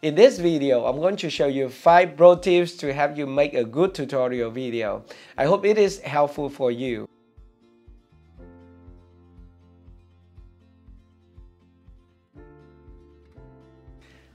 In this video, I'm going to show you 5 pro tips to help you make a good tutorial video. I hope it is helpful for you.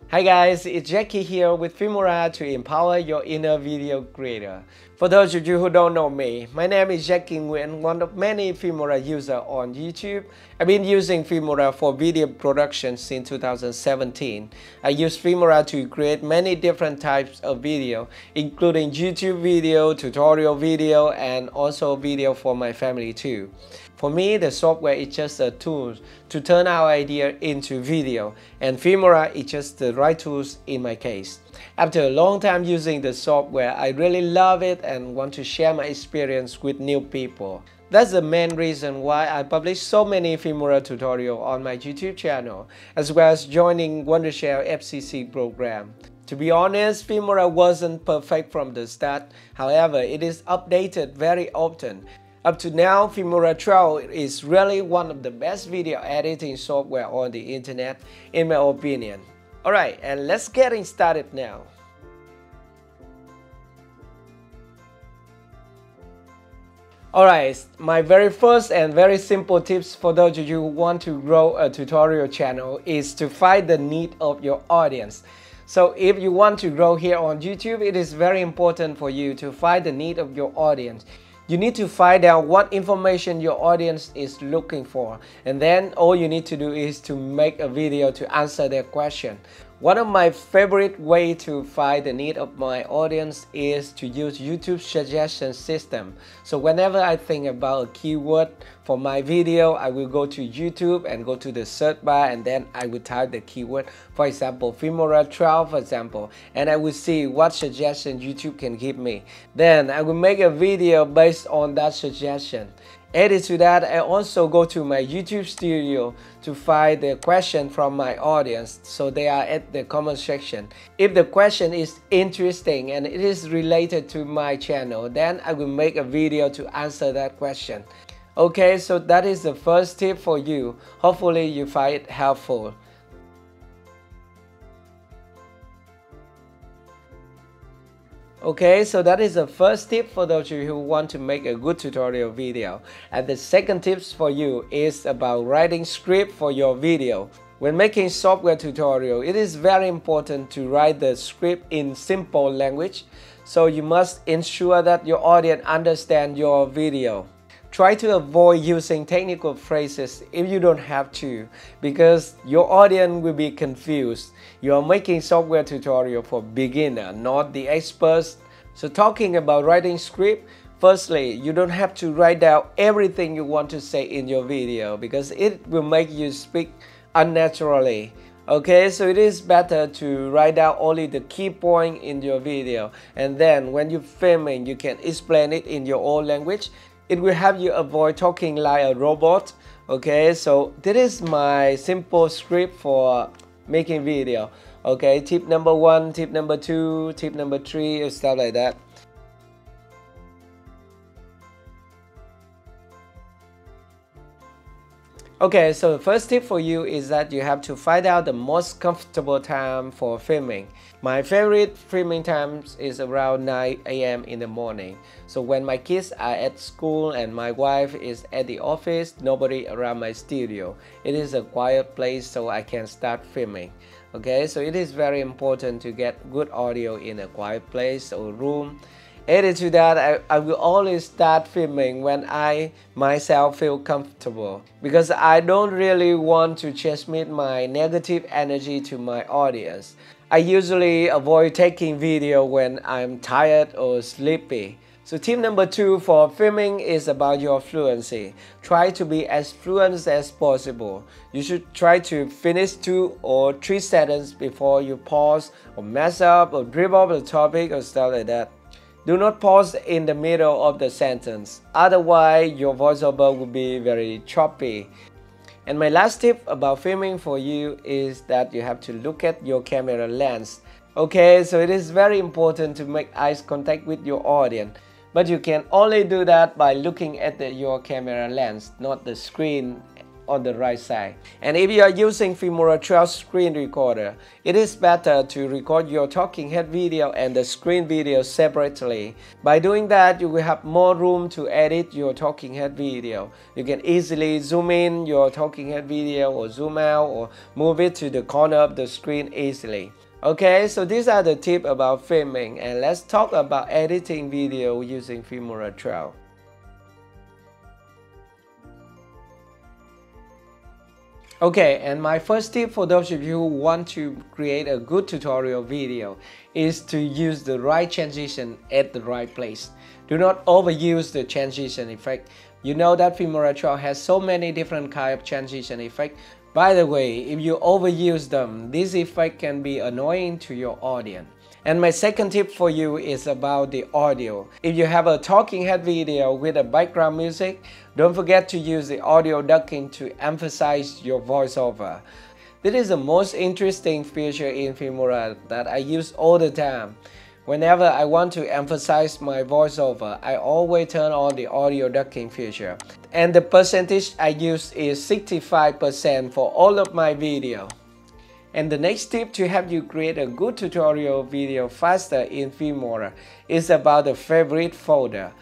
Hi guys, it's Jacky here with Filmora to empower your inner video creator. For those of you who don't know me, my name is Jacky Nguyen, one of many Filmora users on YouTube. I've been using Filmora for video production since 2017. I use Filmora to create many different types of video, including YouTube video, tutorial video, and also video for my family too. For me, the software is just a tool to turn our idea into video, and Filmora is just the right tools in my case. After a long time using the software, I really love it and want to share my experience with new people. That's the main reason why I publish so many Filmora tutorials on my YouTube channel, as well as joining Wondershare FCC program. To be honest, Filmora wasn't perfect from the start, however, it is updated very often up to now, Filmora 12 is really one of the best video editing software on the internet, in my opinion. Alright, and let's get started now. Alright, my very first and very simple tips for those of you who want to grow a tutorial channel is to find the need of your audience. So if you want to grow here on YouTube, it is very important for you to find the need of your audience. You need to find out what information your audience is looking for and then all you need to do is to make a video to answer their question. One of my favorite way to find the need of my audience is to use YouTube suggestion system. So whenever I think about a keyword for my video, I will go to YouTube and go to the search bar and then I will type the keyword. For example, Filmora 12 for example, and I will see what suggestion YouTube can give me. Then I will make a video based on that suggestion. Added to that, I also go to my YouTube studio to find the question from my audience, so they are at the comment section. If the question is interesting and it is related to my channel, then I will make a video to answer that question. Okay, so that is the first tip for you. Hopefully you find it helpful. Okay, so that is the first tip for those of you who want to make a good tutorial video. And the second tips for you is about writing script for your video. When making software tutorial, it is very important to write the script in simple language. So you must ensure that your audience understand your video. Try to avoid using technical phrases if you don't have to because your audience will be confused. You are making software tutorial for beginner, not the experts. So talking about writing script, firstly, you don't have to write down everything you want to say in your video because it will make you speak unnaturally. Okay, so it is better to write down only the key point in your video and then when you're filming, you can explain it in your own language it will help you avoid talking like a robot okay? So this is my simple script for making video okay? Tip number one tip number two tip number three stuff like that Okay, so the first tip for you is that you have to find out the most comfortable time for filming. My favorite filming time is around 9 a.m. in the morning. So when my kids are at school and my wife is at the office, nobody around my studio. It is a quiet place so I can start filming. Okay, so it is very important to get good audio in a quiet place or room Added to that, I, I will always start filming when I myself feel comfortable because I don't really want to transmit my negative energy to my audience. I usually avoid taking video when I'm tired or sleepy. So tip number two for filming is about your fluency. Try to be as fluent as possible. You should try to finish two or three sentences before you pause or mess up or dribble off the topic or stuff like that. Do not pause in the middle of the sentence, otherwise your voiceover will be very choppy. And my last tip about filming for you is that you have to look at your camera lens. Okay, so it is very important to make eye contact with your audience. But you can only do that by looking at the, your camera lens, not the screen on the right side. And if you are using Filmora 12 screen recorder, it is better to record your talking head video and the screen video separately. By doing that, you will have more room to edit your talking head video. You can easily zoom in your talking head video or zoom out or move it to the corner of the screen easily. Okay, so these are the tips about filming and let's talk about editing video using Filmora 12. Okay, and my first tip for those of you who want to create a good tutorial video is to use the right transition at the right place. Do not overuse the transition effect. You know that Filmora 12 has so many different kind of transition effect by the way, if you overuse them, this effect can be annoying to your audience. And my second tip for you is about the audio. If you have a talking head video with a background music, don't forget to use the audio ducking to emphasize your voiceover. This is the most interesting feature in Filmora that I use all the time. Whenever I want to emphasize my voiceover, I always turn on the audio ducking feature. And the percentage I use is 65% for all of my video. And the next tip to help you create a good tutorial video faster in Filmora is about the favorite folder.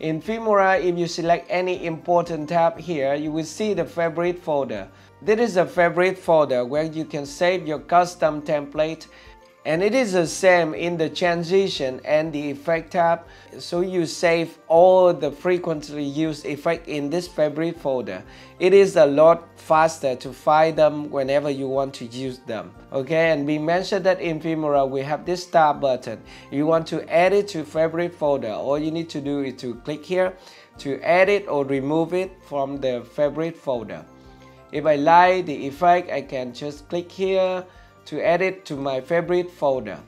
In Filmora, if you select any important tab here, you will see the favorite folder. This is a favorite folder where you can save your custom template and it is the same in the transition and the effect tab. So you save all the frequently used effect in this favorite folder. It is a lot faster to find them whenever you want to use them. Okay and we mentioned that in Filmora we have this start button. You want to add it to favorite folder. All you need to do is to click here to add it or remove it from the favorite folder. If I like the effect I can just click here to add it to my favorite folder.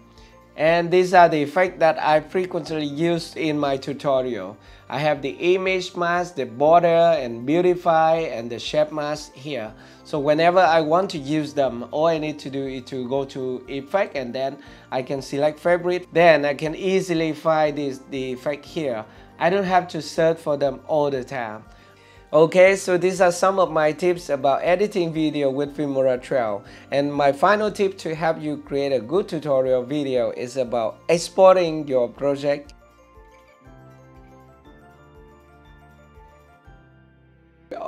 And these are the effects that I frequently use in my tutorial. I have the image mask, the border and beautify and the shape mask here. So whenever I want to use them, all I need to do is to go to effect and then I can select favorite. Then I can easily find this, the effect here. I don't have to search for them all the time. Okay, so these are some of my tips about editing video with Filmora 12. And my final tip to help you create a good tutorial video is about exporting your project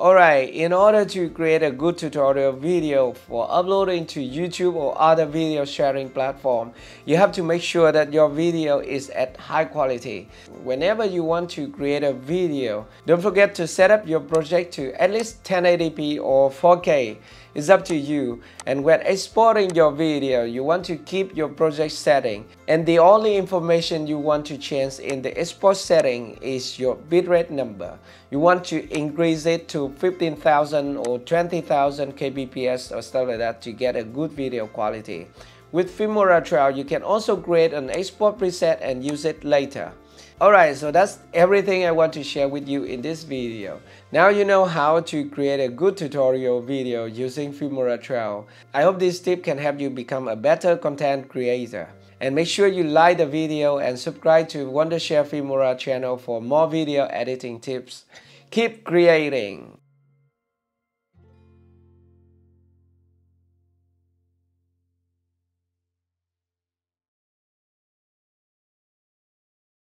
Alright, in order to create a good tutorial video for uploading to YouTube or other video sharing platform, you have to make sure that your video is at high quality. Whenever you want to create a video, don't forget to set up your project to at least 1080p or 4K it's up to you. And when exporting your video, you want to keep your project setting. And the only information you want to change in the export setting is your bitrate number. You want to increase it to 15,000 or 20,000 kbps or stuff like that to get a good video quality. With Filmora 12, you can also create an export preset and use it later. Alright, so that's everything I want to share with you in this video. Now you know how to create a good tutorial video using Filmora 12. I hope this tip can help you become a better content creator. And make sure you like the video and subscribe to Wondershare Filmora channel for more video editing tips. Keep creating!